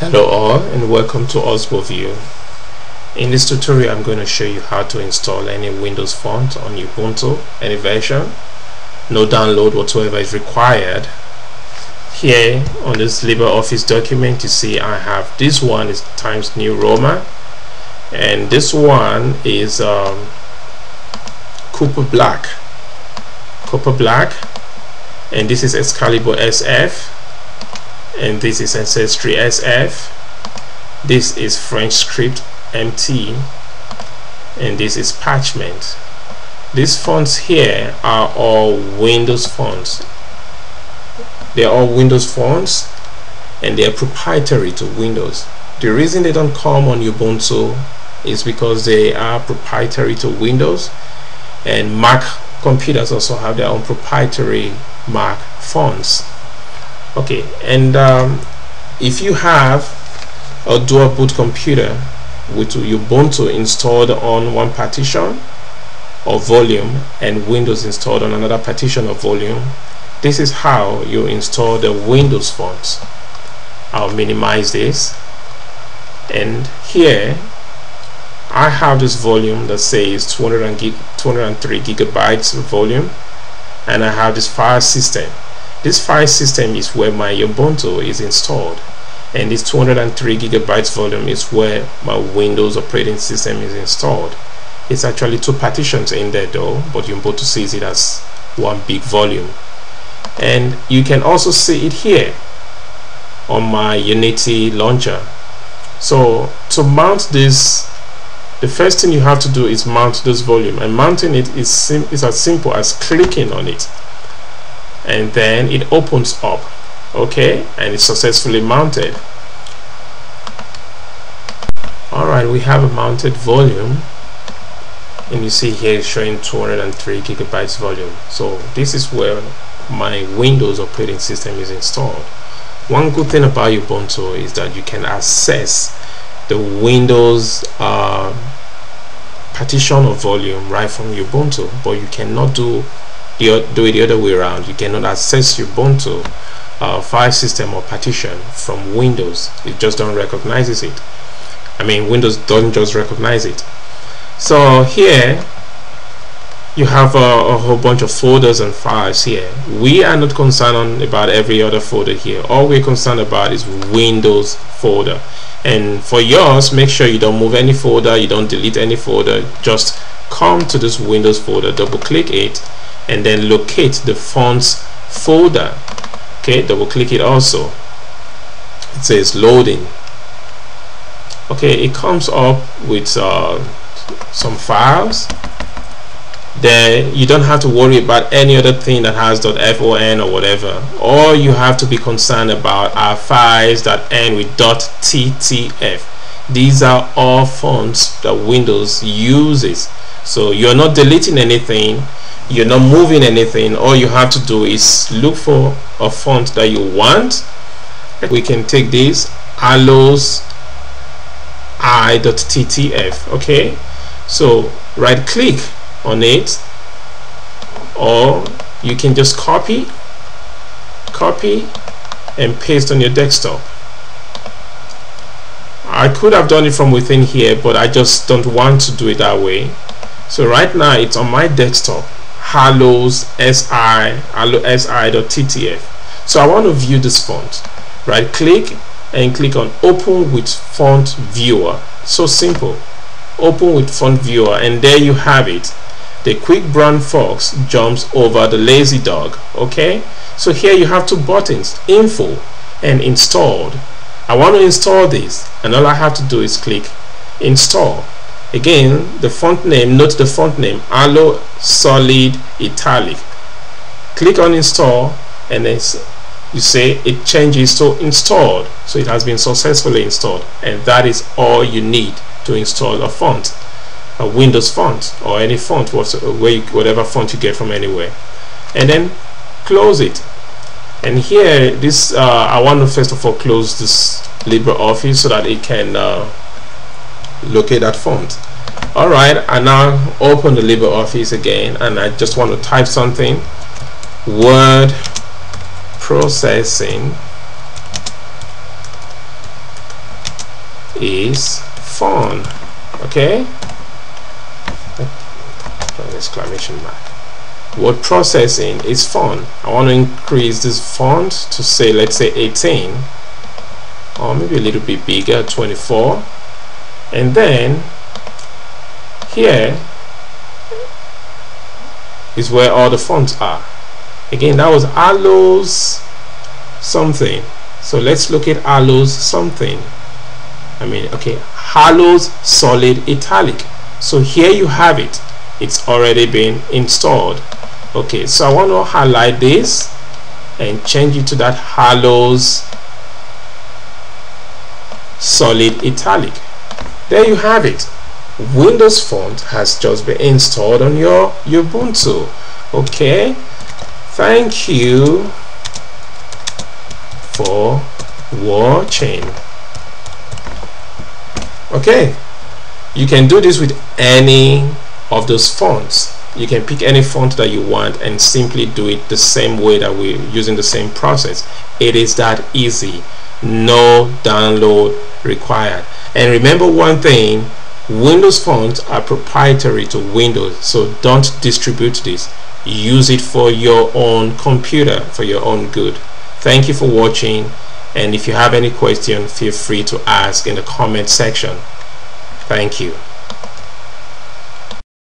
Hello all and welcome to OsboView. In this tutorial I'm going to show you how to install any Windows font on Ubuntu, any version. No download whatsoever is required. Here on this LibreOffice document you see I have this one is Times New Roman and this one is um, Cooper Black. Cooper Black and this is Excalibur SF and this is ancestry sf this is french script mt and this is parchment. These fonts here are all windows fonts. They're all windows fonts and they're proprietary to windows. The reason they don't come on ubuntu is because they are proprietary to windows and mac computers also have their own proprietary mac fonts okay and um, if you have a dual boot computer with Ubuntu installed on one partition or volume and Windows installed on another partition or volume this is how you install the Windows fonts I'll minimize this. And here I have this volume that says 200 gig, 203 gigabytes volume and I have this file system this file system is where my Ubuntu is installed and this 203 gigabytes volume is where my Windows operating system is installed. It's actually two partitions in there though, but Ubuntu sees it as one big volume. And you can also see it here on my Unity launcher. So to mount this, the first thing you have to do is mount this volume and mounting it is, is as simple as clicking on it and then it opens up okay? And it's successfully mounted. Alright we have a mounted volume. And you see here it's showing 203 gigabytes volume. So this is where my Windows operating system is installed. One good thing about Ubuntu is that you can access the Windows uh, partition of volume right from Ubuntu but you cannot do do it the other way around. You cannot access Ubuntu uh, file system or partition from Windows. It just don't recognizes it. I mean Windows doesn't just recognize it. So here you have a, a, whole bunch of folders and files here. We are not concerned on, about every other folder here. All we're concerned about is Windows folder. And for yours make sure you don't move any folder you don't delete any folder. Just come to this Windows folder double click it and then locate the fonts folder. Okay double click it also. It says loading. Okay it comes up with uh, some files. Then you don't have to worry about any other thing that has .fon or whatever. All you have to be concerned about are files that end with .ttf these are all fonts that Windows uses. So you're not deleting anything you're not moving anything all you have to do is look for a font that you want. We can take this allos i.ttf okay? So right click on it or you can just copy copy and paste on your desktop. I could have done it from within here but I just don't want to do it that way. So right now it's on my desktop hallows si hallow si.ttf so I want to view this font right? Click and click on open with font viewer. So simple. Open with font viewer and there you have it. The quick brown fox jumps over the lazy dog okay? So here you have two buttons info and installed. I want to install this and all I have to do is click install again the font name note the font name Harlow solid italic. Click on install and then you say it changes to installed. So it has been successfully installed and that is all you need to install a font a Windows font or any font whatever font you get from anywhere. And then close it. And here this uh, I want to first of all close this LibreOffice so that it can uh, locate that font. Alright I now open the LibreOffice again and I just want to type something. Word processing is fun okay? Exclamation mark. Word processing is font. I want to increase this font to say let's say 18 or maybe a little bit bigger 24 and then here is where all the fonts are. Again that was Aloes something. So let's look at Aloes something. I mean okay halos solid italic. So here you have it. It's already been installed. Okay so I want to highlight this and change it to that halos solid italic there you have it. Windows Font has just been installed on your Ubuntu. Okay. Thank you for watching. Okay. You can do this with any of those fonts. You can pick any font that you want and simply do it the same way that we're using the same process. It is that easy no download required. And remember one thing Windows fonts are proprietary to Windows so don't distribute this. Use it for your own computer for your own good. Thank you for watching and if you have any question feel free to ask in the comment section. Thank you